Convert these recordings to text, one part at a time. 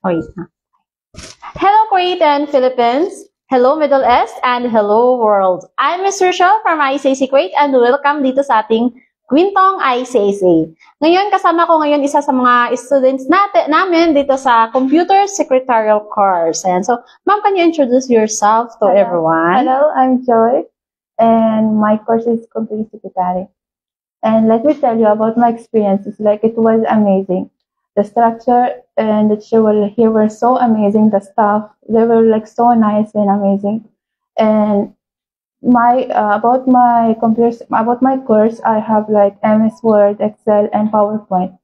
Oh, na. Hello, Kuwait and Philippines. Hello, Middle East, and hello, world. I'm Ms. Rochelle from ICAC Kuwait, and welcome dito sa ating Quintong ICAC. Ngayon, kasama ko ngayon isa sa mga students natin, namin dito sa Computer Secretarial course. Ayan. So, ma'am, can you introduce yourself to Hello. everyone? Hello, I'm Joy, and my course is computer secretary. And let me tell you about my experiences. Like it was amazing. The structure and the were here were so amazing. The staff they were like so nice and amazing. And my uh, about my computers about my course, I have like MS Word, Excel, and PowerPoint.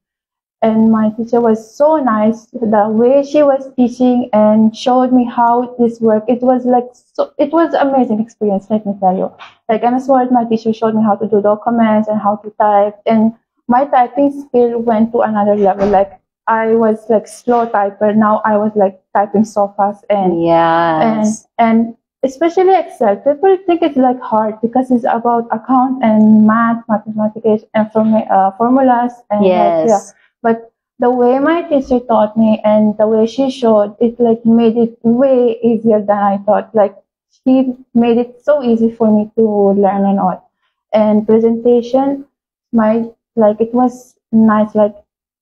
And my teacher was so nice. The way she was teaching and showed me how this worked, it was like so. It was amazing experience. Let me tell you. Like MS Word, my teacher showed me how to do documents and how to type, and my typing skill went to another level. Like I was like slow typer. Now I was like typing so fast and and Yes. and especially Excel. People think it's like hard because it's about account and math, mathematics, and form- uh, formulas and like, yeah. Yes. But the way my teacher taught me and the way she showed, it like made it way easier than I thought. Like she made it so easy for me to learn and all. And presentation, my like it was nice. Like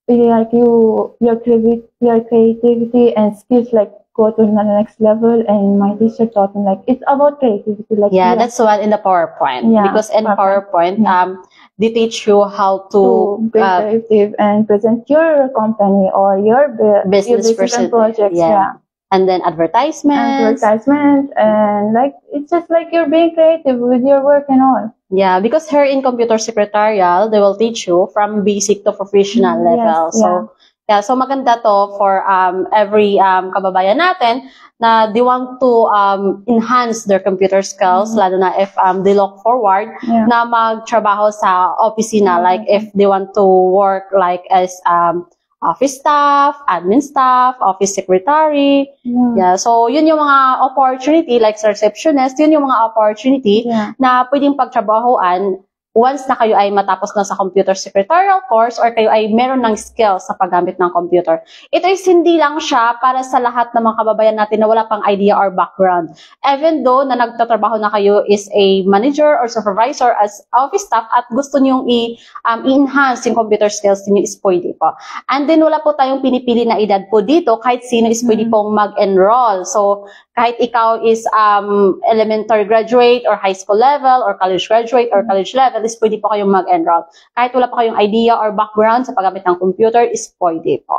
like you your creativity, your creativity and skills like go to the next level. And my teacher taught me like it's about creativity. Like Yeah, you that's one in the PowerPoint. Yeah, because in PowerPoint. PowerPoint, Yeah. um, they teach you how to to, be uh, creative and present your company or your bu- business your person, projects. yeah. Yeah. and then advertisements. Advertisement and like it's just like you're being creative with your work and all. Yeah, because here in computer secretarial, they will teach you from basic to professional Mm, level. yes, so, yeah, so maganda to for um, every um, kababayan natin na they want to um, enhance their computer skills, Mhm. lalo na if um, they look forward Yeah. na magtrabaho sa opisina, Mhm. like if they want to work like as um, office staff, admin staff, office secretary. Yeah. Yeah, so yun yung mga opportunity, like receptionist, yun yung mga opportunity Yeah. na pwedeng pagtrabahoan once na kayo ay matapos na sa computer secretarial course or kayo ay meron ng skills sa paggamit ng computer. Ito is hindi lang siya para sa lahat ng mga kababayan natin na wala pang idea or background. Even though na nagtatrabaho na kayo is a manager or supervisor as office staff at gusto niyong i, um, i-enhance yung computer skills niyo is pwede po. And then wala po tayong pinipili na edad po dito, kahit sino is pwede Mhm. pong mag-enroll. So, kahit ikaw is um, elementary graduate or high school level or college graduate or college level, is pwede po kayong mag-enroll. Kahit wala pa kayong idea or background sa paggamit ng computer, is pwede po.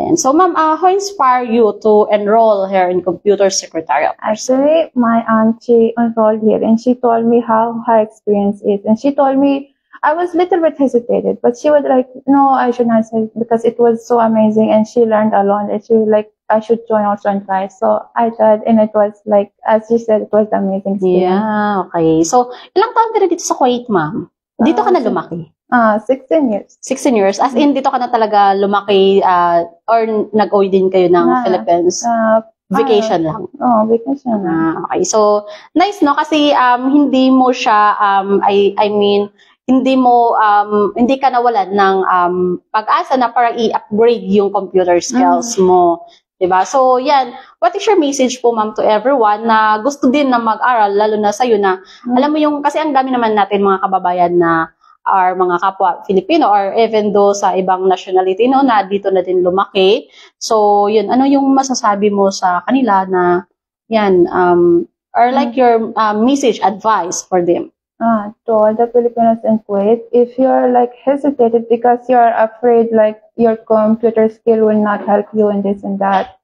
Ayan. So, ma'am, uh, how inspire you to enroll here in computer secretarial? Actually, my aunt she enrolled here and she told me how her experience is, and she told me I was little bit hesitated, but she was like, "No, I should not say because it was so amazing, and she learned a lot. And she was like, I should join also and try." So I tried, and it was like, as you said, it was amazing. experience. Yeah, okay. So, ilang taon ka na dito sa Kuwait, ma'am? Dito ka Ah, na lumaki? Ah, 16 years. 16 years? As in, dito ka na talaga lumaki uh, or nag-uwi din kayo ng Ah, Philippines? Uh, Vacation lang? oh, vacation. Ah, okay. So, nice, no? Kasi um, hindi mo siya, um, I, I mean, hindi mo, um, hindi ka nawalan ng um, pag-asa na para i-upgrade yung computer skills mo. 'Di ba? So, yan. What is your message po, ma'am, to everyone na gusto din na mag-aral, lalo na sa'yo na, Mm. alam mo yung, kasi ang dami naman natin mga kababayan na are mga kapwa Filipino or even though sa ibang nationality no na dito na din lumaki. So, yun, ano yung masasabi mo sa kanila na yan, um, or like your um, message, advice for them? To all the Filipinos in Kuwait, if you're like hesitated because you're afraid like your computer skill will not help you in this and that,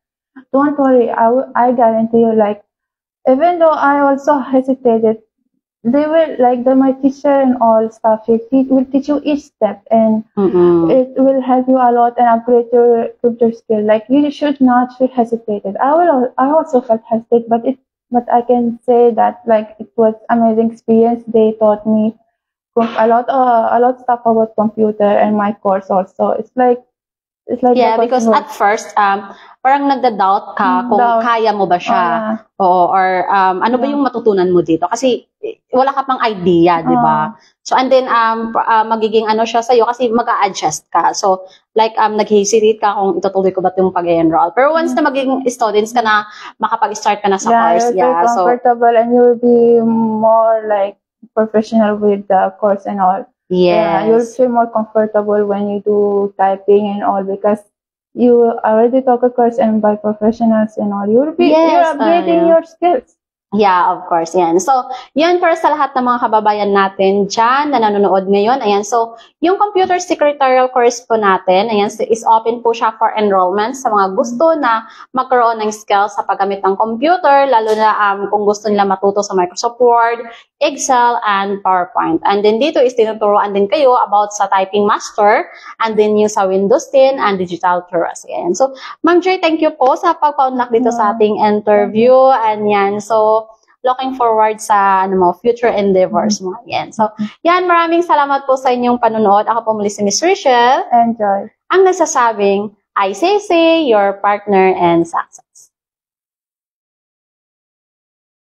don't worry. I, will- I guarantee you, like, even though I also hesitated, they will like the my teacher and all stuff. Will teach, will teach you each step, and Mm-mm. it will help you a lot and upgrade your computer skill. Like you should not feel hesitated. I will. I also felt hesitate, but it. But I can say that like it was amazing experience. They taught me a lot. Uh, a lot stuff about computer and my course also. It's like It's like Yeah, because at first, um, parang nagda-doubt ka Mm, kung doubt. kaya mo ba siya. Yeah. Oo, or um, ano ba Yeah. yung matutunan mo dito? Kasi eh, wala ka pang idea, di ba? So, and then, um, ah, magiging ano siya sa'yo kasi mag adjust ka. So, like, um, nag-hesitate ka kung itutuloy ko ba yung pag-enroll. Pero once na magiging students ka na, makapag-start ka na sa Mm. yeah, course, you'll yeah. So, comfortable and you will be more like professional with the course and all. Yeah, you'll feel more comfortable when you do typing and all because you already took a course and by professionals and all. You'll be Yes, you're upgrading your skills. Yeah, of course. Yan. So, yun para sa lahat ng mga kababayan natin dyan na nanonood ngayon. Ayan. So, yung computer secretarial course po natin, ayan, so is open po siya for enrollment sa mga gusto na magkaroon ng skills sa paggamit ng computer, lalo na um, kung gusto nila matuto sa Microsoft Word, Excel, and PowerPoint. And then dito is tinuturoan din kayo about sa Typing Master, and then yung sa Windows 10 and Digital Tours. Ayan. So, Ma'am Joy, thank you po sa pagpa-unlock dito sa ating interview. And yan, so, looking forward sa ano mo, future endeavors mo. Yan. So, yan, maraming salamat po sa inyong panonood. Ako po muli si Miss Rachel, Enjoy. ang nagsasabing, ICC, your partner and success.